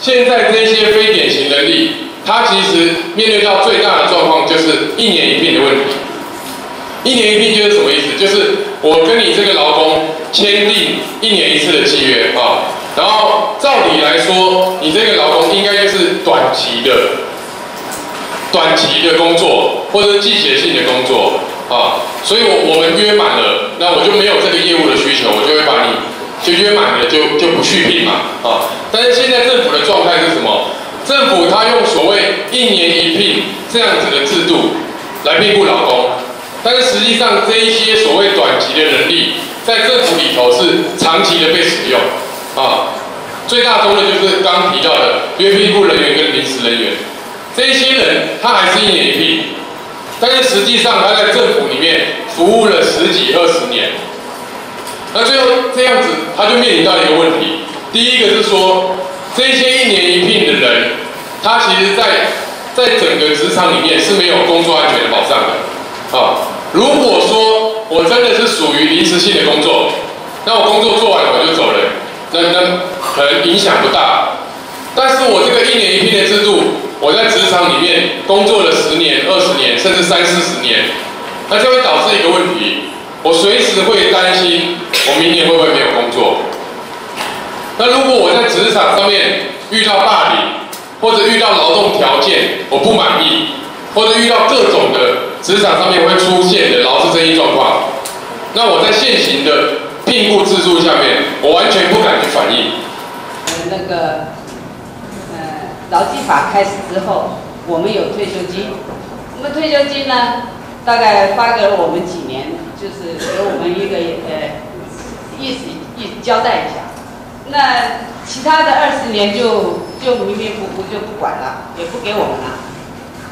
现在这些非典型人力，他其实面对到最大的状况就是一年一聘的问题。一年一聘就是什么意思？就是我跟你这个劳工签订一年一次的契约啊，然后照理来说，你这个劳工应该就是短期的、短期的工作或者季节性的工作啊，所以我我们约满了，那我就没有这个业务的需求，我就约满了就就不续聘嘛啊。但是现在政府的状态是什么？政府他用所谓一年一聘这样子的制度来聘雇劳工。但是实际上，这一些所谓短期的人力，在政府里头是长期的被使用，啊，最大宗的就是刚提到的约聘雇人员跟临时人员，这一些人他还是一年一聘，但是实际上他在政府里面服务了十几二十年，那最后这样子他就面临到一个问题，第一个是说，这些一年一聘的人，他其实在在整个职场里面是没有工作安全的保障的。啊，如果说我真的是属于临时性的工作，那我工作做完我就走了，那那可能影响不大。但是我这个一年一聘的制度，我在职场里面工作了十年、二十年，甚至三四十年，那就会导致一个问题，我随时会担心我明年会不会没有工作。那如果我在职场上面遇到霸凌，或者遇到劳动条件我不满意，或者遇到各种的。职场上面会出现的劳资争议状况，那我在现行的聘雇制度下面，我完全不敢去反映。那个，呃，劳基法开始之后，我们有退休金，那么退休金呢，大概发给了我们几年，就是给我们一个呃意思意交代一下。那其他的二十年就就迷迷糊糊就不管了，也不给我们了。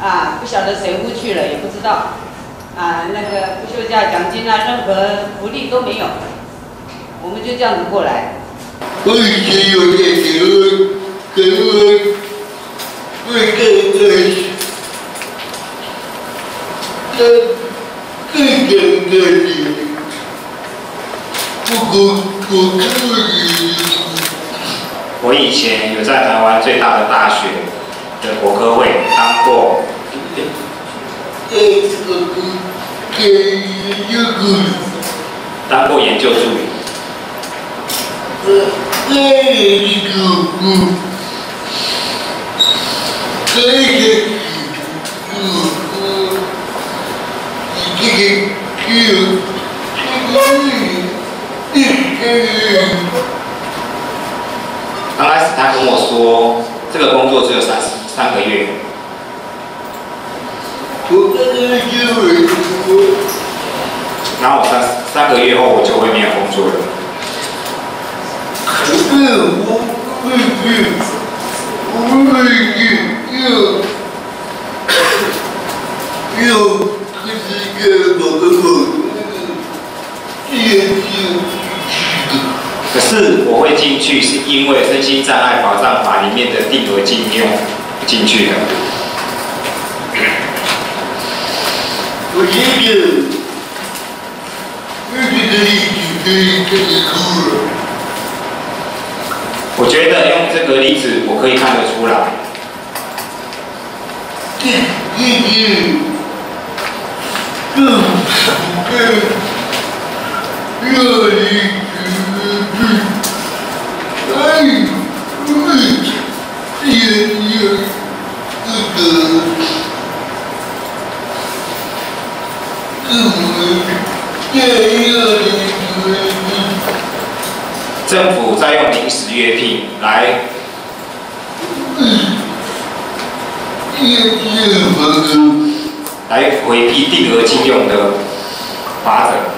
啊，不晓得谁误去了，也不知道。啊，那个不休假奖金啊，任何福利都没有，我们就这样子过来。我已经有点给我给我会更更更更更更的，不过我我以前有在台湾最大的大学的国科会当过。当过研究助理。刚开始他跟我说，这个工作只有三三个月。然后三三个月后，我就会没有工作了。可是我会进去，是因为身心障碍保障法里面的定额禁用进去的。我觉得，我觉得例子可以可以哭了。我觉得用这个例子，我可以看得出来更更热力子，哎，哎，也也这个。政府在用临时约聘来。来回避定额禁用的法则。